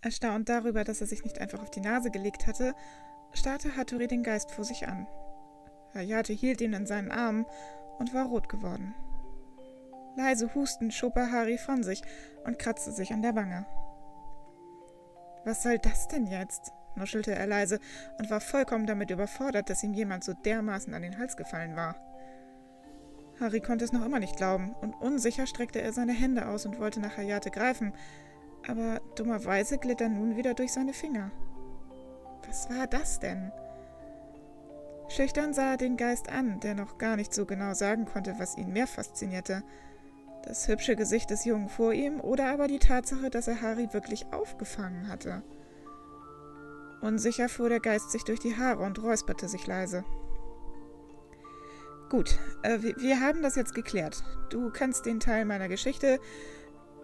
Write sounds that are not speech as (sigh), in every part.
Erstaunt darüber, dass er sich nicht einfach auf die Nase gelegt hatte, starrte Hattori den Geist vor sich an. Hayate hielt ihn in seinen Armen und war rot geworden. Leise hustend schob er Hari von sich und kratzte sich an der Wange. Was soll das denn jetzt? nuschelte er leise und war vollkommen damit überfordert, dass ihm jemand so dermaßen an den Hals gefallen war. Harry konnte es noch immer nicht glauben, und unsicher streckte er seine Hände aus und wollte nach Hayate greifen, aber dummerweise glitt er nun wieder durch seine Finger. Was war das denn? Schüchtern sah er den Geist an, der noch gar nicht so genau sagen konnte, was ihn mehr faszinierte. Das hübsche Gesicht des Jungen vor ihm oder aber die Tatsache, dass er Harry wirklich aufgefangen hatte. Unsicher fuhr der Geist sich durch die Haare und räusperte sich leise. Gut, äh, wir haben das jetzt geklärt. Du kannst den Teil meiner Geschichte,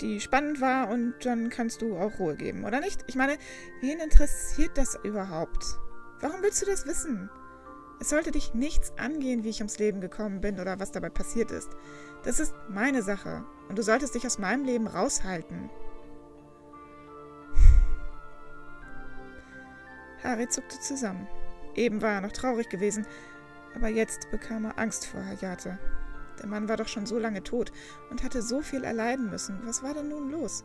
die spannend war, und dann kannst du auch Ruhe geben, oder nicht? Ich meine, wen interessiert das überhaupt? Warum willst du das wissen? Es sollte dich nichts angehen, wie ich ums Leben gekommen bin oder was dabei passiert ist. Das ist meine Sache und du solltest dich aus meinem Leben raushalten. (laughs) Harry zuckte zusammen. Eben war er noch traurig gewesen, aber jetzt bekam er Angst vor Hayate. Der Mann war doch schon so lange tot und hatte so viel erleiden müssen. Was war denn nun los?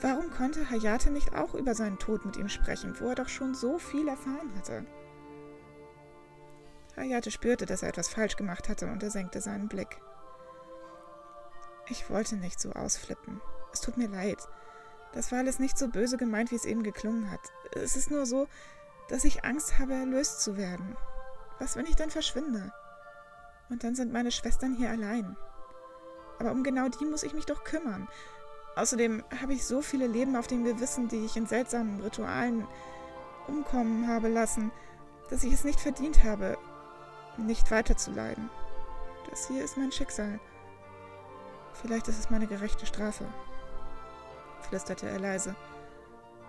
Warum konnte Hayate nicht auch über seinen Tod mit ihm sprechen, wo er doch schon so viel erfahren hatte? Hayate spürte, dass er etwas falsch gemacht hatte und er senkte seinen Blick. Ich wollte nicht so ausflippen. Es tut mir leid. Das war alles nicht so böse gemeint, wie es eben geklungen hat. Es ist nur so, dass ich Angst habe, erlöst zu werden. Was, wenn ich dann verschwinde? Und dann sind meine Schwestern hier allein. Aber um genau die muss ich mich doch kümmern. Außerdem habe ich so viele Leben auf dem Gewissen, die ich in seltsamen Ritualen umkommen habe lassen, dass ich es nicht verdient habe, nicht weiterzuleiden. Das hier ist mein Schicksal. Vielleicht ist es meine gerechte Strafe, flüsterte er leise.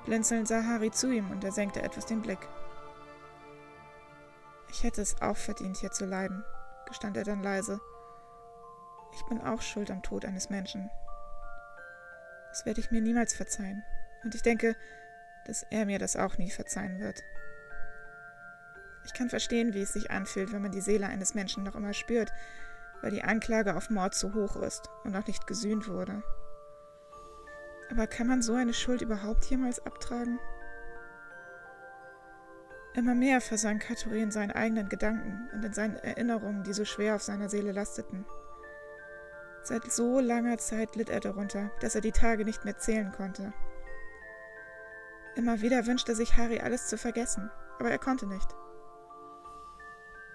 Blinzelnd sah Harry zu ihm und er senkte etwas den Blick. Ich hätte es auch verdient, hier zu leiden, gestand er dann leise. Ich bin auch schuld am Tod eines Menschen. Das werde ich mir niemals verzeihen. Und ich denke, dass er mir das auch nie verzeihen wird. Ich kann verstehen, wie es sich anfühlt, wenn man die Seele eines Menschen noch immer spürt, weil die Anklage auf Mord zu hoch ist und noch nicht gesühnt wurde. Aber kann man so eine Schuld überhaupt jemals abtragen? Immer mehr versank Hattori in seinen eigenen Gedanken und in seinen Erinnerungen, die so schwer auf seiner Seele lasteten. Seit so langer Zeit litt er darunter, dass er die Tage nicht mehr zählen konnte. Immer wieder wünschte sich Harry alles zu vergessen, aber er konnte nicht.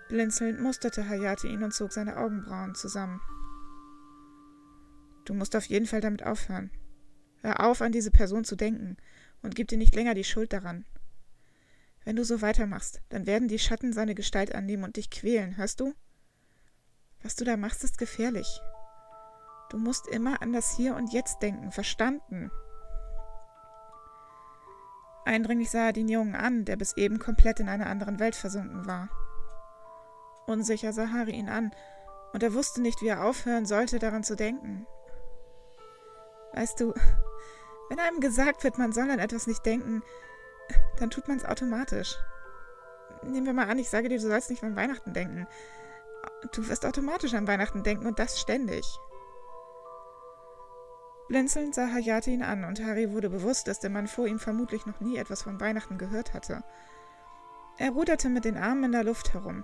Blinzelnd musterte Hayate ihn und zog seine Augenbrauen zusammen. Du musst auf jeden Fall damit aufhören. Hör auf, an diese Person zu denken und gib dir nicht länger die Schuld daran. Wenn du so weitermachst, dann werden die Schatten seine Gestalt annehmen und dich quälen, hörst du? Was du da machst, ist gefährlich. Du musst immer an das Hier und Jetzt denken, verstanden? Eindringlich sah er den Jungen an, der bis eben komplett in einer anderen Welt versunken war. Unsicher sah Harry ihn an, und er wusste nicht, wie er aufhören sollte, daran zu denken. Weißt du, (laughs) wenn einem gesagt wird, man soll an etwas nicht denken, dann tut man es automatisch. Nehmen wir mal an, ich sage dir, du sollst nicht an Weihnachten denken. Du wirst automatisch an Weihnachten denken und das ständig. Blinzelnd sah Hayate ihn an und Harry wurde bewusst, dass der Mann vor ihm vermutlich noch nie etwas von Weihnachten gehört hatte. Er ruderte mit den Armen in der Luft herum.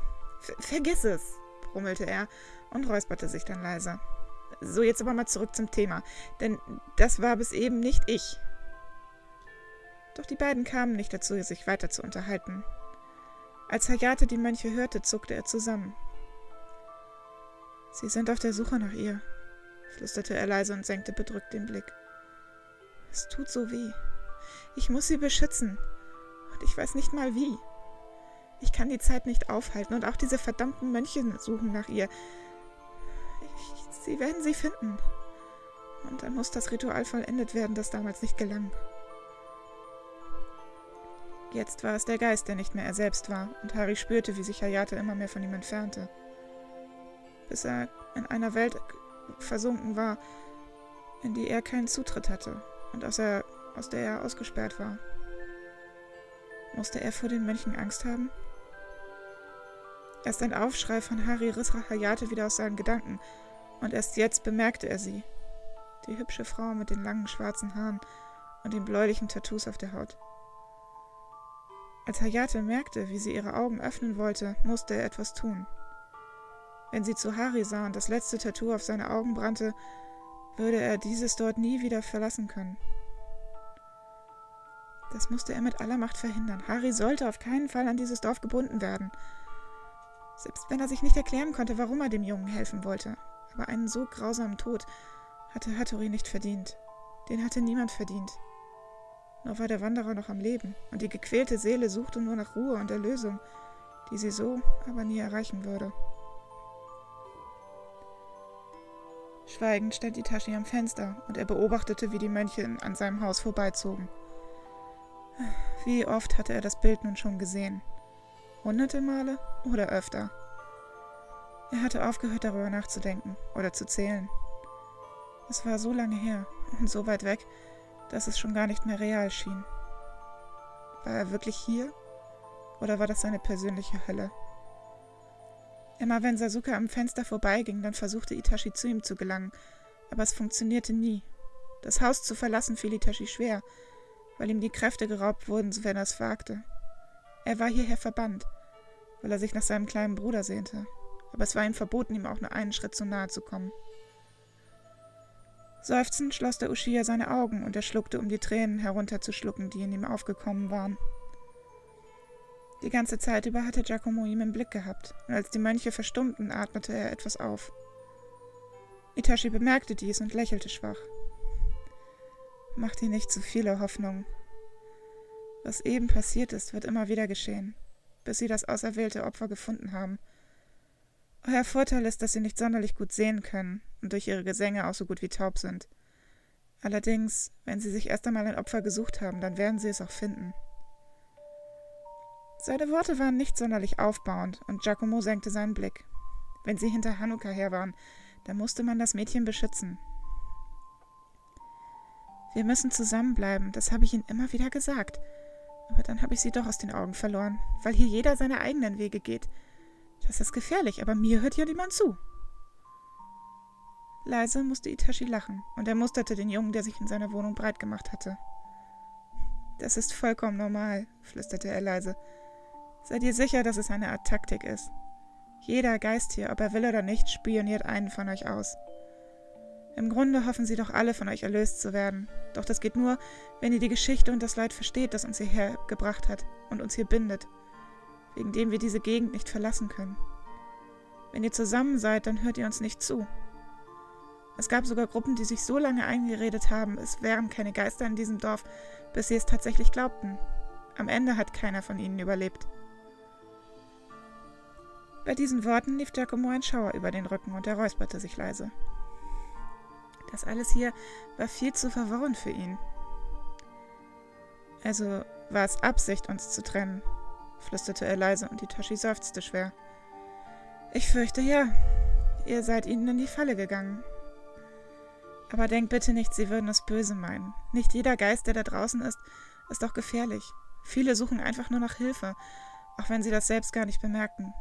Vergiss es, brummelte er und räusperte sich dann leise. So, jetzt aber mal zurück zum Thema, denn das war bis eben nicht ich. Doch die beiden kamen nicht dazu, sich weiter zu unterhalten. Als Hayate die Mönche hörte, zuckte er zusammen. Sie sind auf der Suche nach ihr, flüsterte er leise und senkte bedrückt den Blick. Es tut so weh. Ich muss sie beschützen. Und ich weiß nicht mal wie. Ich kann die Zeit nicht aufhalten und auch diese verdammten Mönche suchen nach ihr. Ich, sie werden sie finden. Und dann muss das Ritual vollendet werden, das damals nicht gelang. Jetzt war es der Geist, der nicht mehr er selbst war, und Harry spürte, wie sich Hayate immer mehr von ihm entfernte. Bis er in einer Welt versunken war, in die er keinen Zutritt hatte und aus, er, aus der er ausgesperrt war. Musste er vor den Mönchen Angst haben? Erst ein Aufschrei von Harry riss Hayate wieder aus seinen Gedanken, und erst jetzt bemerkte er sie. Die hübsche Frau mit den langen schwarzen Haaren und den bläulichen Tattoos auf der Haut. Als Hayate merkte, wie sie ihre Augen öffnen wollte, musste er etwas tun. Wenn sie zu Harry sah und das letzte Tattoo auf seine Augen brannte, würde er dieses dort nie wieder verlassen können. Das musste er mit aller Macht verhindern. Harry sollte auf keinen Fall an dieses Dorf gebunden werden. Selbst wenn er sich nicht erklären konnte, warum er dem Jungen helfen wollte. Aber einen so grausamen Tod hatte Hattori nicht verdient. Den hatte niemand verdient. Nur war der Wanderer noch am Leben, und die gequälte Seele suchte nur nach Ruhe und Erlösung, die sie so aber nie erreichen würde. Schweigend stand Itachi am Fenster, und er beobachtete, wie die Mönche an seinem Haus vorbeizogen. Wie oft hatte er das Bild nun schon gesehen? Hunderte Male oder öfter? Er hatte aufgehört, darüber nachzudenken oder zu zählen. Es war so lange her und so weit weg, dass es schon gar nicht mehr real schien. War er wirklich hier oder war das seine persönliche Hölle? Immer wenn Sasuke am Fenster vorbeiging, dann versuchte Itachi zu ihm zu gelangen, aber es funktionierte nie. Das Haus zu verlassen fiel Itachi schwer, weil ihm die Kräfte geraubt wurden, wenn er es wagte. Er war hierher verbannt, weil er sich nach seinem kleinen Bruder sehnte, aber es war ihm verboten, ihm auch nur einen Schritt zu nahe zu kommen. Seufzend schloss der Ushia seine Augen und er schluckte, um die Tränen herunterzuschlucken, die in ihm aufgekommen waren. Die ganze Zeit über hatte Giacomo ihm im Blick gehabt, und als die Mönche verstummten, atmete er etwas auf. Itachi bemerkte dies und lächelte schwach. Mach dir nicht zu viele Hoffnungen. Was eben passiert ist, wird immer wieder geschehen, bis sie das auserwählte Opfer gefunden haben. Euer Vorteil ist, dass sie nicht sonderlich gut sehen können und durch ihre Gesänge auch so gut wie taub sind. Allerdings, wenn sie sich erst einmal ein Opfer gesucht haben, dann werden sie es auch finden. Seine Worte waren nicht sonderlich aufbauend, und Giacomo senkte seinen Blick. Wenn sie hinter Hanuka her waren, dann musste man das Mädchen beschützen. Wir müssen zusammenbleiben, das habe ich ihnen immer wieder gesagt. Aber dann habe ich sie doch aus den Augen verloren, weil hier jeder seine eigenen Wege geht. Das ist gefährlich, aber mir hört hier niemand zu. Leise musste Itachi lachen, und er musterte den Jungen, der sich in seiner Wohnung breit gemacht hatte. Das ist vollkommen normal, flüsterte er leise. Seid ihr sicher, dass es eine Art Taktik ist? Jeder Geist hier, ob er will oder nicht, spioniert einen von euch aus. Im Grunde hoffen sie doch alle von euch erlöst zu werden. Doch das geht nur, wenn ihr die Geschichte und das Leid versteht, das uns hierher gebracht hat und uns hier bindet, wegen dem wir diese Gegend nicht verlassen können. Wenn ihr zusammen seid, dann hört ihr uns nicht zu. Es gab sogar Gruppen, die sich so lange eingeredet haben, es wären keine Geister in diesem Dorf, bis sie es tatsächlich glaubten. Am Ende hat keiner von ihnen überlebt. Bei diesen Worten lief Giacomo ein Schauer über den Rücken und er räusperte sich leise. Das alles hier war viel zu verworren für ihn. Also war es Absicht, uns zu trennen, flüsterte er leise und Itachi seufzte schwer. Ich fürchte ja. Ihr seid ihnen in die Falle gegangen. Aber denkt bitte nicht, sie würden es böse meinen. Nicht jeder Geist, der da draußen ist, ist auch gefährlich. Viele suchen einfach nur nach Hilfe, auch wenn sie das selbst gar nicht bemerken.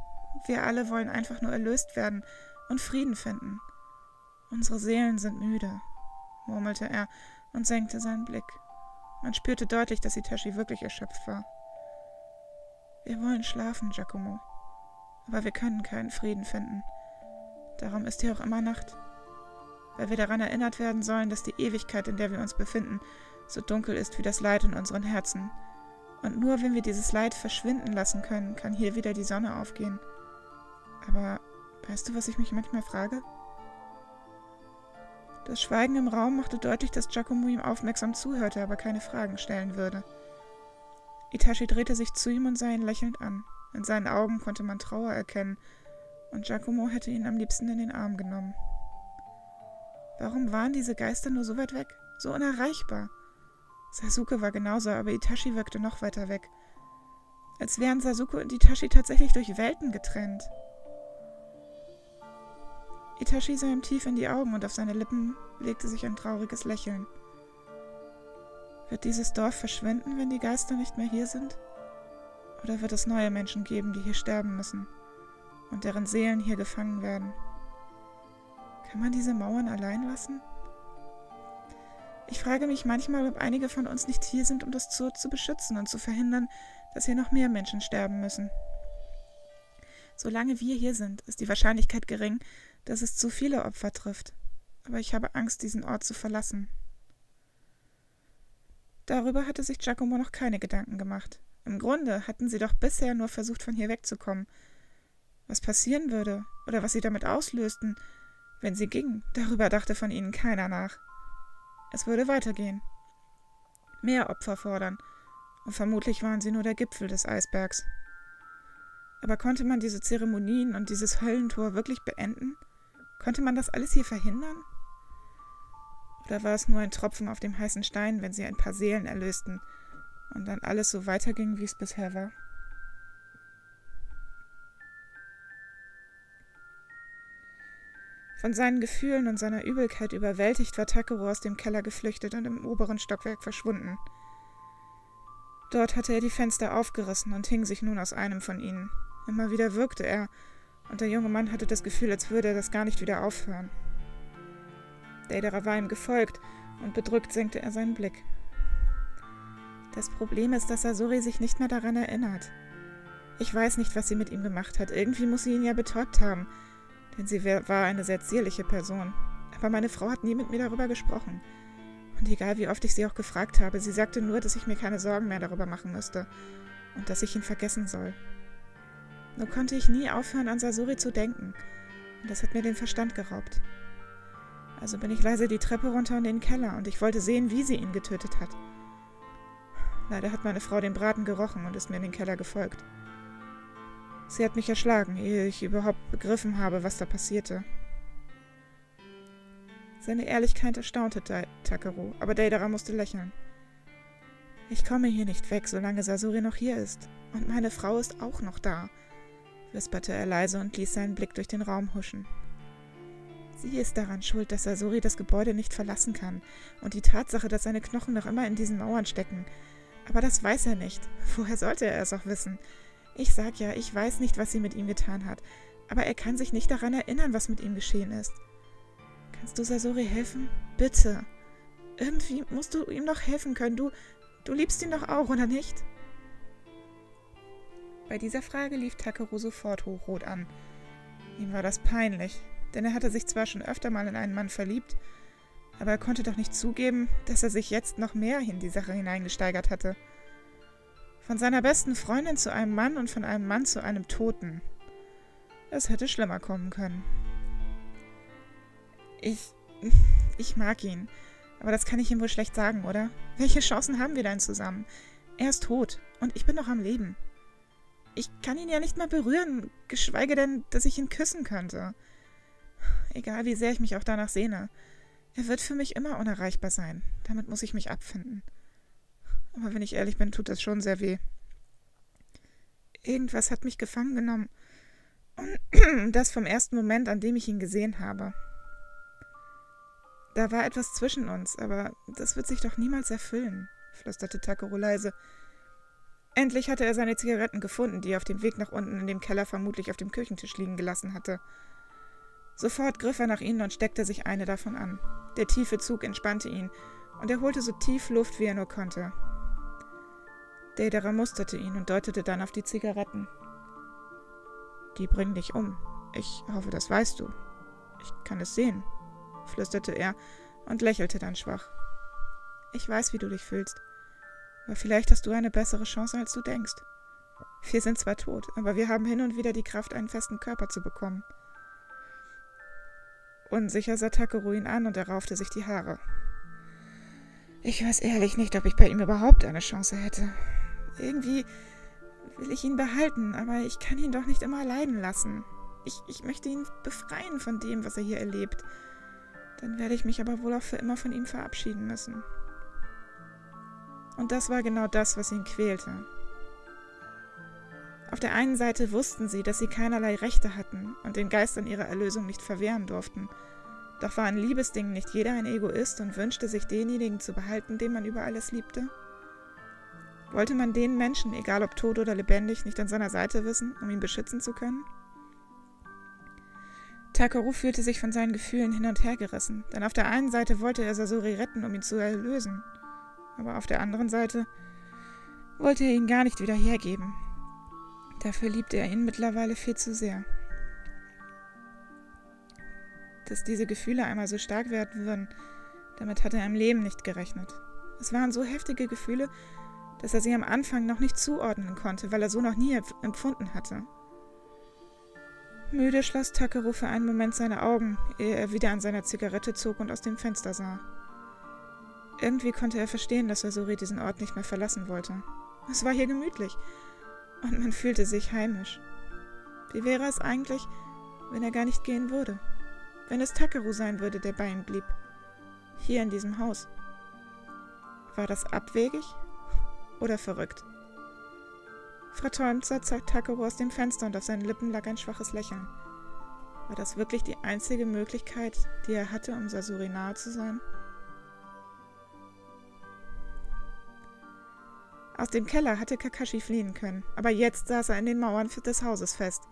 Wir alle wollen einfach nur erlöst werden und Frieden finden. Unsere Seelen sind müde, murmelte er und senkte seinen Blick. Man spürte deutlich, dass Itachi wirklich erschöpft war. Wir wollen schlafen, Giacomo, aber wir können keinen Frieden finden. Darum ist hier auch immer Nacht, weil wir daran erinnert werden sollen, dass die Ewigkeit, in der wir uns befinden, so dunkel ist wie das Leid in unseren Herzen. Und nur wenn wir dieses Leid verschwinden lassen können, kann hier wieder die Sonne aufgehen. Aber weißt du, was ich mich manchmal frage? Das Schweigen im Raum machte deutlich, dass Giacomo ihm aufmerksam zuhörte, aber keine Fragen stellen würde. Itachi drehte sich zu ihm und sah ihn lächelnd an. In seinen Augen konnte man Trauer erkennen, und Giacomo hätte ihn am liebsten in den Arm genommen. Warum waren diese Geister nur so weit weg, so unerreichbar? Sasuke war genauso, aber Itachi wirkte noch weiter weg. Als wären Sasuke und Itachi tatsächlich durch Welten getrennt. Itachi sah ihm tief in die Augen und auf seine Lippen legte sich ein trauriges Lächeln. Wird dieses Dorf verschwinden, wenn die Geister nicht mehr hier sind? Oder wird es neue Menschen geben, die hier sterben müssen und deren Seelen hier gefangen werden? Kann man diese Mauern allein lassen? Ich frage mich manchmal, ob einige von uns nicht hier sind, um das Zoo zu beschützen und zu verhindern, dass hier noch mehr Menschen sterben müssen. Solange wir hier sind, ist die Wahrscheinlichkeit gering, dass es zu viele Opfer trifft. Aber ich habe Angst, diesen Ort zu verlassen. Darüber hatte sich Giacomo noch keine Gedanken gemacht. Im Grunde hatten sie doch bisher nur versucht, von hier wegzukommen. Was passieren würde oder was sie damit auslösten, wenn sie gingen, darüber dachte von ihnen keiner nach. Es würde weitergehen. Mehr Opfer fordern, und vermutlich waren sie nur der Gipfel des Eisbergs. Aber konnte man diese Zeremonien und dieses Höllentor wirklich beenden? Konnte man das alles hier verhindern? Oder war es nur ein Tropfen auf dem heißen Stein, wenn sie ein paar Seelen erlösten und dann alles so weiterging, wie es bisher war? Von seinen Gefühlen und seiner Übelkeit überwältigt war Takero aus dem Keller geflüchtet und im oberen Stockwerk verschwunden. Dort hatte er die Fenster aufgerissen und hing sich nun aus einem von ihnen. Immer wieder wirkte er, und der junge Mann hatte das Gefühl, als würde er das gar nicht wieder aufhören. Deidara war ihm gefolgt, und bedrückt senkte er seinen Blick. Das Problem ist, dass Asuri sich nicht mehr daran erinnert. Ich weiß nicht, was sie mit ihm gemacht hat. Irgendwie muss sie ihn ja betäubt haben denn sie war eine sehr zierliche Person. Aber meine Frau hat nie mit mir darüber gesprochen. Und egal wie oft ich sie auch gefragt habe, sie sagte nur, dass ich mir keine Sorgen mehr darüber machen müsste und dass ich ihn vergessen soll. Nur konnte ich nie aufhören, an Sasori zu denken, und das hat mir den Verstand geraubt. Also bin ich leise die Treppe runter in den Keller und ich wollte sehen, wie sie ihn getötet hat. Leider hat meine Frau den Braten gerochen und ist mir in den Keller gefolgt. Sie hat mich erschlagen, ehe ich überhaupt begriffen habe, was da passierte. Seine Ehrlichkeit erstaunte Takeru, aber Deidara musste lächeln. Ich komme hier nicht weg, solange Sasori noch hier ist. Und meine Frau ist auch noch da, wisperte er leise und ließ seinen Blick durch den Raum huschen. Sie ist daran schuld, dass Sasori das Gebäude nicht verlassen kann und die Tatsache, dass seine Knochen noch immer in diesen Mauern stecken. Aber das weiß er nicht. Woher sollte er es auch wissen? Ich sag ja, ich weiß nicht, was sie mit ihm getan hat, aber er kann sich nicht daran erinnern, was mit ihm geschehen ist. Kannst du Sasori helfen? Bitte. Irgendwie musst du ihm doch helfen können. Du, du liebst ihn doch auch, oder nicht? Bei dieser Frage lief Takeru sofort hochrot an. Ihm war das peinlich, denn er hatte sich zwar schon öfter mal in einen Mann verliebt, aber er konnte doch nicht zugeben, dass er sich jetzt noch mehr in die Sache hineingesteigert hatte. Von seiner besten Freundin zu einem Mann und von einem Mann zu einem Toten. Es hätte schlimmer kommen können. Ich. (laughs) Ich mag ihn. Aber das kann ich ihm wohl schlecht sagen, oder? Welche Chancen haben wir denn zusammen? Er ist tot und ich bin noch am Leben. Ich kann ihn ja nicht mal berühren, geschweige denn, dass ich ihn küssen könnte. Egal wie sehr ich mich auch danach sehne. Er wird für mich immer unerreichbar sein. Damit muss ich mich abfinden. Aber wenn ich ehrlich bin, tut das schon sehr weh. Irgendwas hat mich gefangen genommen. Und (clears throat) das vom ersten Moment, an dem ich ihn gesehen habe. Da war etwas zwischen uns, aber das wird sich doch niemals erfüllen, flüsterte Takoro leise. Endlich hatte er seine Zigaretten gefunden, die er auf dem Weg nach unten in dem Keller vermutlich auf dem Küchentisch liegen gelassen hatte. Sofort griff er nach ihnen und steckte sich eine davon an. Der tiefe Zug entspannte ihn, und er holte so tief Luft, wie er nur konnte. Deidara musterte ihn und deutete dann auf die Zigaretten. Die bringen dich um. Ich hoffe, das weißt du. Ich kann es sehen, flüsterte er und lächelte dann schwach. Ich weiß, wie du dich fühlst. Aber vielleicht hast du eine bessere Chance, als du denkst. Wir sind zwar tot, aber wir haben hin und wieder die Kraft, einen festen Körper zu bekommen. Unsicher sah Takeru ihn an und er raufte sich die Haare. Ich weiß ehrlich nicht, ob ich bei ihm überhaupt eine Chance hätte. Irgendwie will ich ihn behalten, aber ich kann ihn doch nicht immer leiden lassen. Ich, ich möchte ihn befreien von dem, was er hier erlebt. Dann werde ich mich aber wohl auch für immer von ihm verabschieden müssen. Und das war genau das, was ihn quälte. Auf der einen Seite wussten sie, dass sie keinerlei Rechte hatten und den Geistern ihre Erlösung nicht verwehren durften. Doch war an Liebesdingen nicht jeder ein Egoist und wünschte sich denjenigen zu behalten, den man über alles liebte? Wollte man den Menschen, egal ob tot oder lebendig, nicht an seiner Seite wissen, um ihn beschützen zu können? Takaru fühlte sich von seinen Gefühlen hin und her gerissen, denn auf der einen Seite wollte er Sasori retten, um ihn zu erlösen, aber auf der anderen Seite wollte er ihn gar nicht wieder hergeben. Dafür liebte er ihn mittlerweile viel zu sehr. Dass diese Gefühle einmal so stark werden würden, damit hatte er im Leben nicht gerechnet. Es waren so heftige Gefühle, dass er sie am Anfang noch nicht zuordnen konnte, weil er so noch nie empfunden hatte. Müde schloss Takeru für einen Moment seine Augen, ehe er wieder an seiner Zigarette zog und aus dem Fenster sah. Irgendwie konnte er verstehen, dass Asuri diesen Ort nicht mehr verlassen wollte. Es war hier gemütlich und man fühlte sich heimisch. Wie wäre es eigentlich, wenn er gar nicht gehen würde? Wenn es Takeru sein würde, der bei ihm blieb? Hier in diesem Haus. War das abwegig oder verrückt? Verträumt sah Takeru aus dem Fenster und auf seinen Lippen lag ein schwaches Lächeln. War das wirklich die einzige Möglichkeit, die er hatte, um Sasuri nahe zu sein? Aus dem Keller hatte Kakashi fliehen können, aber jetzt saß er in den Mauern des Hauses fest.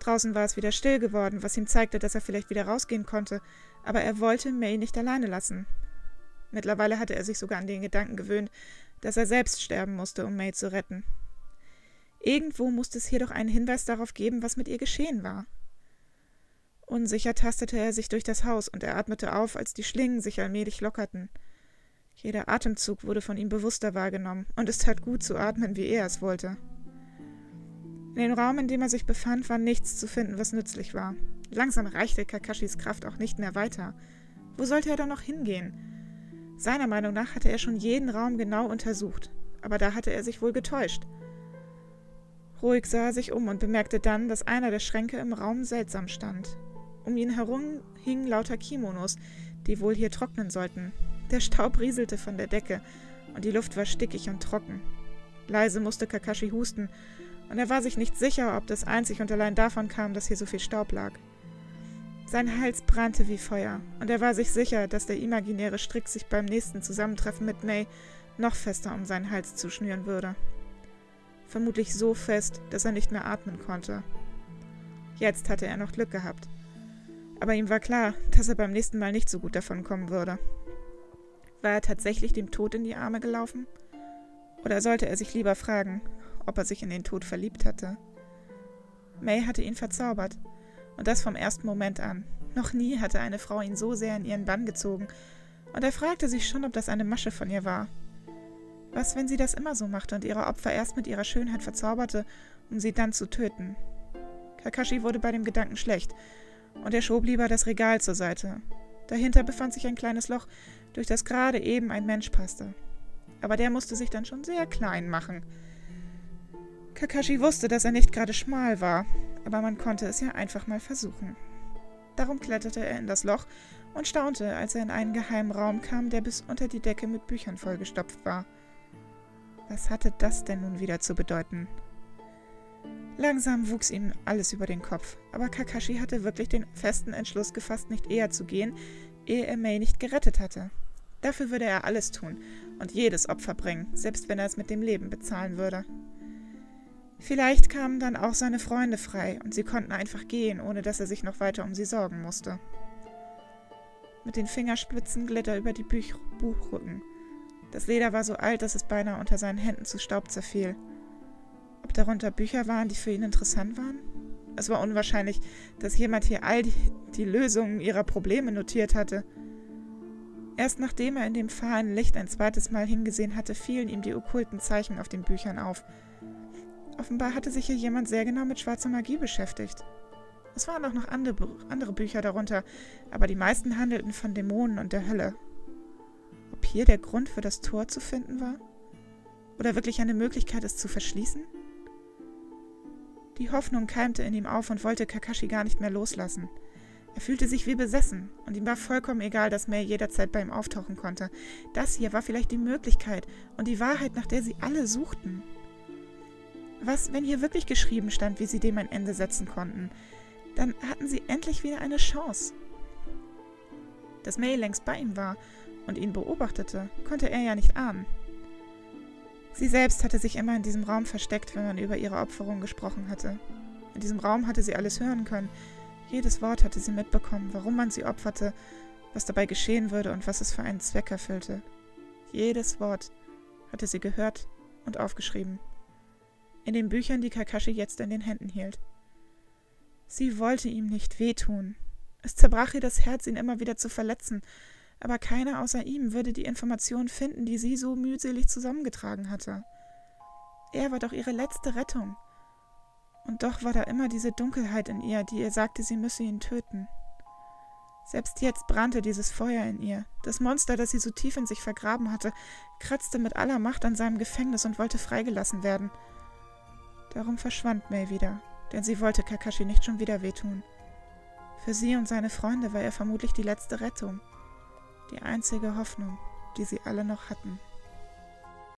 Draußen war es wieder still geworden, was ihm zeigte, dass er vielleicht wieder rausgehen konnte, aber er wollte May nicht alleine lassen. Mittlerweile hatte er sich sogar an den Gedanken gewöhnt, dass er selbst sterben musste, um May zu retten. Irgendwo musste es hier doch einen Hinweis darauf geben, was mit ihr geschehen war. Unsicher tastete er sich durch das Haus und er atmete auf, als die Schlingen sich allmählich lockerten. Jeder Atemzug wurde von ihm bewusster wahrgenommen, und es tat gut zu atmen, wie er es wollte. In dem Raum, in dem er sich befand, war nichts zu finden, was nützlich war. Langsam reichte Kakashis Kraft auch nicht mehr weiter. Wo sollte er da noch hingehen? Seiner Meinung nach hatte er schon jeden Raum genau untersucht, aber da hatte er sich wohl getäuscht. Ruhig sah er sich um und bemerkte dann, dass einer der Schränke im Raum seltsam stand. Um ihn herum hingen lauter Kimonos, die wohl hier trocknen sollten. Der Staub rieselte von der Decke und die Luft war stickig und trocken. Leise musste Kakashi husten, und er war sich nicht sicher, ob das einzig und allein davon kam, dass hier so viel Staub lag. Sein Hals brannte wie Feuer, und er war sich sicher, dass der imaginäre Strick sich beim nächsten Zusammentreffen mit May noch fester um seinen Hals zuschnüren würde vermutlich so fest, dass er nicht mehr atmen konnte. Jetzt hatte er noch Glück gehabt. Aber ihm war klar, dass er beim nächsten Mal nicht so gut davon kommen würde. War er tatsächlich dem Tod in die Arme gelaufen? Oder sollte er sich lieber fragen, ob er sich in den Tod verliebt hatte? May hatte ihn verzaubert, und das vom ersten Moment an. Noch nie hatte eine Frau ihn so sehr in ihren Bann gezogen, und er fragte sich schon, ob das eine Masche von ihr war. Was, wenn sie das immer so machte und ihre Opfer erst mit ihrer Schönheit verzauberte, um sie dann zu töten? Kakashi wurde bei dem Gedanken schlecht, und er schob lieber das Regal zur Seite. Dahinter befand sich ein kleines Loch, durch das gerade eben ein Mensch passte. Aber der musste sich dann schon sehr klein machen. Kakashi wusste, dass er nicht gerade schmal war, aber man konnte es ja einfach mal versuchen. Darum kletterte er in das Loch und staunte, als er in einen geheimen Raum kam, der bis unter die Decke mit Büchern vollgestopft war. Was hatte das denn nun wieder zu bedeuten? Langsam wuchs ihm alles über den Kopf, aber Kakashi hatte wirklich den festen Entschluss gefasst, nicht eher zu gehen, ehe er May nicht gerettet hatte. Dafür würde er alles tun und jedes Opfer bringen, selbst wenn er es mit dem Leben bezahlen würde. Vielleicht kamen dann auch seine Freunde frei und sie konnten einfach gehen, ohne dass er sich noch weiter um sie sorgen musste. Mit den Fingerspitzen glitt er über die Buch Buchrücken. Das Leder war so alt, dass es beinahe unter seinen Händen zu Staub zerfiel. Darunter Bücher waren, die für ihn interessant waren? Es war unwahrscheinlich, dass jemand hier all die, die Lösungen ihrer Probleme notiert hatte. Erst nachdem er in dem fahlen Licht ein zweites Mal hingesehen hatte, fielen ihm die okkulten Zeichen auf den Büchern auf. Offenbar hatte sich hier jemand sehr genau mit schwarzer Magie beschäftigt. Es waren auch noch andere Bücher darunter, aber die meisten handelten von Dämonen und der Hölle ob hier der Grund für das Tor zu finden war? Oder wirklich eine Möglichkeit, es zu verschließen? Die Hoffnung keimte in ihm auf und wollte Kakashi gar nicht mehr loslassen. Er fühlte sich wie besessen, und ihm war vollkommen egal, dass May jederzeit bei ihm auftauchen konnte. Das hier war vielleicht die Möglichkeit und die Wahrheit, nach der sie alle suchten. Was, wenn hier wirklich geschrieben stand, wie sie dem ein Ende setzen konnten? Dann hatten sie endlich wieder eine Chance. Dass May längst bei ihm war und ihn beobachtete, konnte er ja nicht ahnen. Sie selbst hatte sich immer in diesem Raum versteckt, wenn man über ihre Opferung gesprochen hatte. In diesem Raum hatte sie alles hören können. Jedes Wort hatte sie mitbekommen, warum man sie opferte, was dabei geschehen würde und was es für einen Zweck erfüllte. Jedes Wort hatte sie gehört und aufgeschrieben. In den Büchern, die Kakashi jetzt in den Händen hielt. Sie wollte ihm nicht wehtun. Es zerbrach ihr das Herz, ihn immer wieder zu verletzen, aber keiner außer ihm würde die Information finden, die sie so mühselig zusammengetragen hatte. Er war doch ihre letzte Rettung. Und doch war da immer diese Dunkelheit in ihr, die ihr sagte, sie müsse ihn töten. Selbst jetzt brannte dieses Feuer in ihr. Das Monster, das sie so tief in sich vergraben hatte, kratzte mit aller Macht an seinem Gefängnis und wollte freigelassen werden. Darum verschwand May wieder, denn sie wollte Kakashi nicht schon wieder wehtun. Für sie und seine Freunde war er vermutlich die letzte Rettung, die einzige Hoffnung, die sie alle noch hatten.